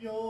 Yo.